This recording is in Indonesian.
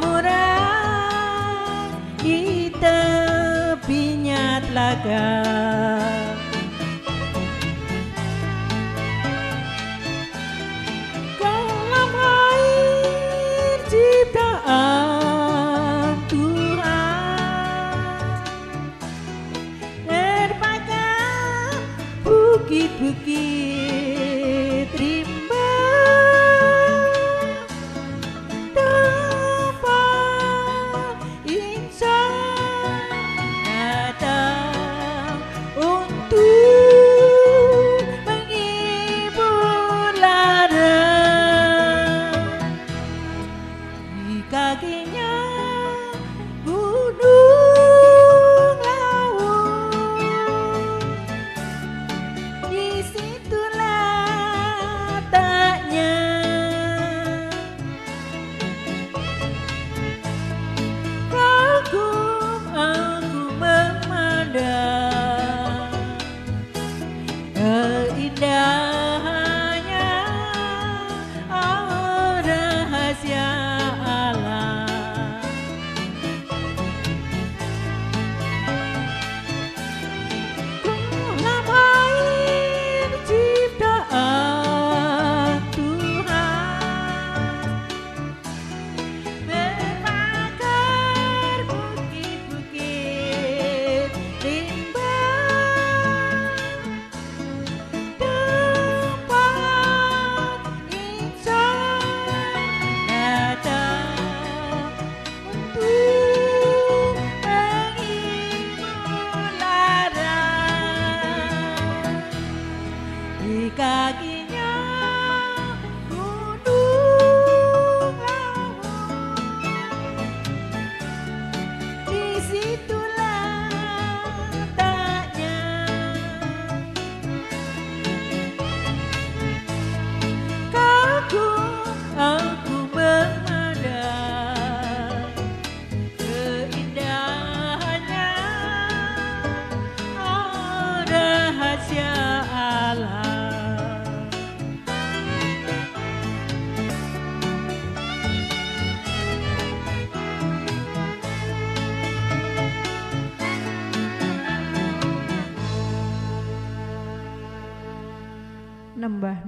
murah di tepinya telaga. Kolam air ciptaan Tuhan Terpakai bukit-bukit kakinya gunung laut. Di situlah di nambah